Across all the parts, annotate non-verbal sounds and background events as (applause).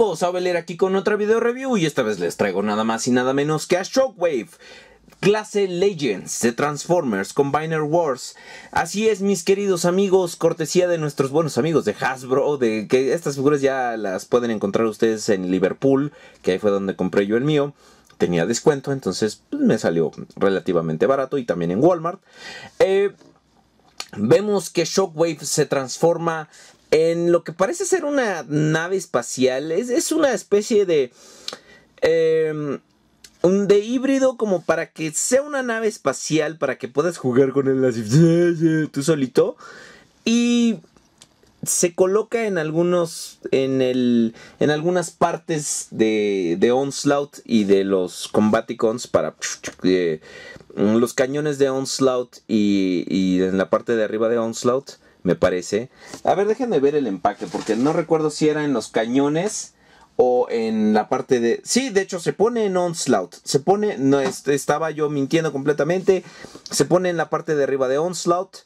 amigos? Aquí con otra video review y esta vez les traigo nada más y nada menos que a Shockwave. Clase Legends de Transformers Combiner Wars. Así es, mis queridos amigos, cortesía de nuestros buenos amigos de Hasbro, de que estas figuras ya las pueden encontrar ustedes en Liverpool, que ahí fue donde compré yo el mío. Tenía descuento, entonces pues, me salió relativamente barato y también en Walmart. Eh, vemos que Shockwave se transforma en lo que parece ser una nave espacial. Es, una especie de... Em, un de híbrido como para que sea una nave espacial, para que puedas jugar con él así, (laughs) tú solito. Y se coloca en algunos, en el, en algunas partes de, de Onslaught y de los Combaticons para eh, los cañones de Onslaught y, y en la parte de arriba de Onslaught me parece. A ver, déjenme ver el empaque, porque no recuerdo si era en los cañones o en la parte de... Sí, de hecho se pone en Onslaught. Se pone... No, estaba yo mintiendo completamente. Se pone en la parte de arriba de Onslaught.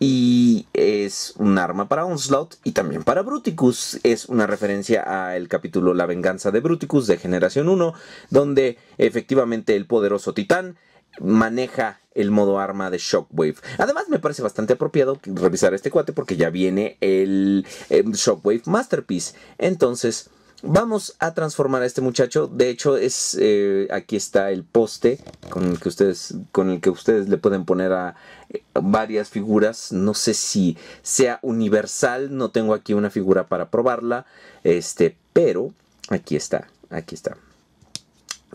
Y es un arma para Onslaught y también para Bruticus. Es una referencia al capítulo La venganza de Bruticus de Generación 1, donde efectivamente el poderoso titán maneja el modo arma de Shockwave. Además me parece bastante apropiado revisar este cuate porque ya viene el, Shockwave Masterpiece. Entonces vamos a transformar a este muchacho. De hecho es eh, aquí está el poste con el que ustedes con el que ustedes le pueden poner a eh, varias figuras. No sé si sea universal. No tengo aquí una figura para probarla. Este, pero aquí está, aquí está.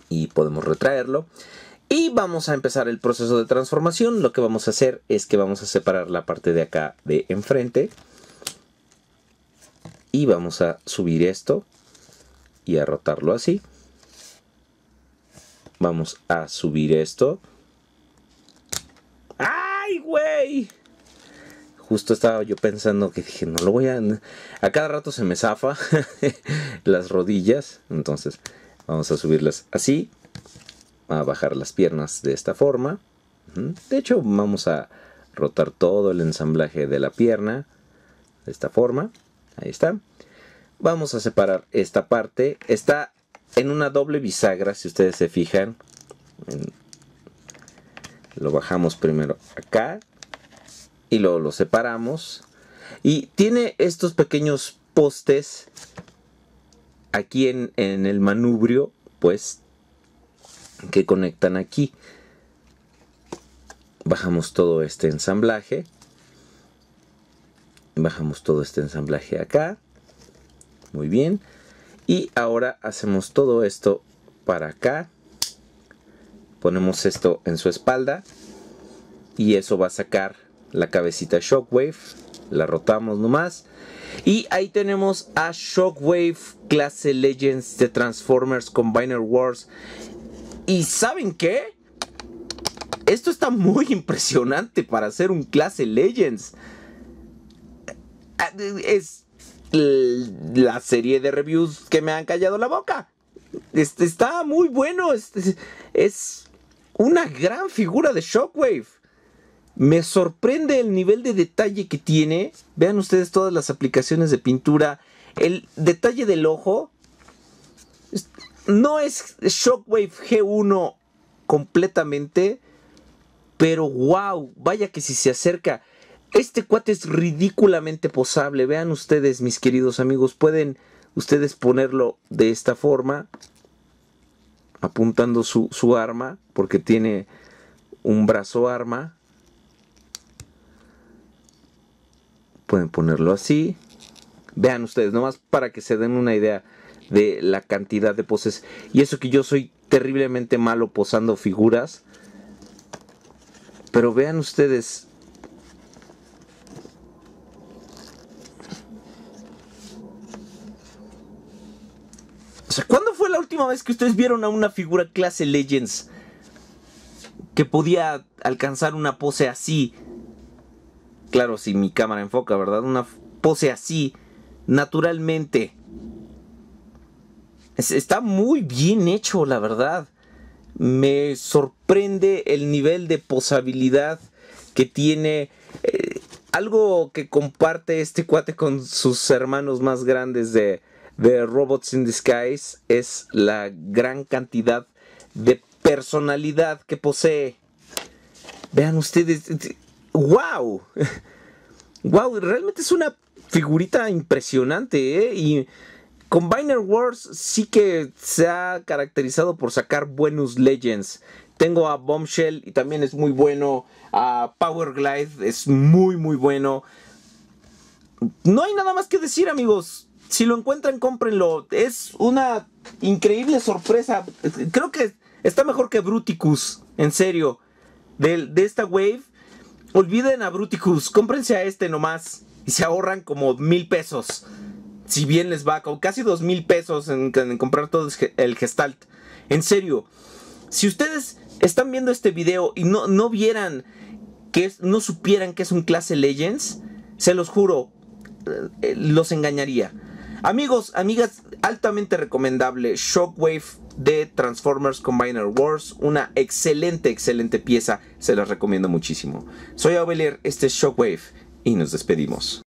Y podemos retraerlo. Y vamos a empezar el proceso de transformación. Lo que vamos a hacer es que vamos a separar la parte de acá de enfrente. Y vamos a subir esto y a rotarlo así. Vamos a subir esto. ¡Ay, güey! Justo estaba yo pensando que dije, no lo voy a... A cada rato se me zafa (laughs) las rodillas. Entonces, vamos a subirlas así a bajar las piernas de esta forma. De hecho, vamos a rotar todo el ensamblaje de la pierna de esta forma. Ahí está. Vamos a separar esta parte. Está en una doble bisagra, si ustedes se fijan. Lo bajamos primero acá y luego lo separamos. Y tiene estos pequeños postes aquí en, en el manubrio, pues que conectan aquí. Bajamos todo este ensamblaje. Bajamos todo este ensamblaje acá. Muy bien. Y ahora hacemos todo esto para acá. Ponemos esto en su espalda. Y eso va a sacar la cabecita Shockwave. La rotamos nomás. Y ahí tenemos a Shockwave clase Legends de Transformers Combiner Wars ¿Y saben qué? Esto está muy impresionante para ser un clase Legends. Es la serie de reviews que me han callado la boca. Este está muy bueno. es una gran figura de Shockwave. Me sorprende el nivel de detalle que tiene. Vean ustedes todas las aplicaciones de pintura. El detalle del ojo no es Shockwave G1 completamente, pero wow, vaya que si se acerca. Este cuate es ridículamente posable. Vean ustedes, mis queridos amigos, pueden ustedes ponerlo de esta forma, apuntando su, su arma, porque tiene un brazo arma. Pueden ponerlo así. Vean ustedes, nomás para que se den una idea de la cantidad de poses. Y eso que yo soy terriblemente malo posando figuras. Pero vean ustedes. O sea, ¿cuándo fue la última vez que ustedes vieron a una figura clase Legends que podía alcanzar una pose así? Claro, si mi cámara enfoca, ¿verdad? Una pose así, naturalmente. Está muy bien hecho, la verdad. Me sorprende el nivel de posabilidad que tiene. Eh, algo que comparte este cuate con sus hermanos más grandes de, de Robots in Disguise es la gran cantidad de personalidad que posee. Vean ustedes, wow, wow, (laughs) realmente es una figurita impresionante, ¿eh? Y Combiner Wars sí que se ha caracterizado por sacar buenos Legends. Tengo a Bombshell y también es muy bueno. A Power Glide es muy muy bueno. No hay nada más que decir amigos. Si lo encuentran, cómprenlo. Es una increíble sorpresa. Creo que está mejor que Bruticus. En serio. De, de esta wave. Olviden a Bruticus. Cómprense a este nomás. Y se ahorran como mil pesos si bien les va, con casi dos mil pesos en, comprar todo el gestalt. En serio, si ustedes están viendo este video y no, no vieran que no supieran que es un clase Legends, se los juro, eh, los engañaría. Amigos, amigas, altamente recomendable Shockwave de Transformers Combiner Wars, una excelente, excelente pieza, se las recomiendo muchísimo. Soy Aubelier, este es Shockwave y nos despedimos.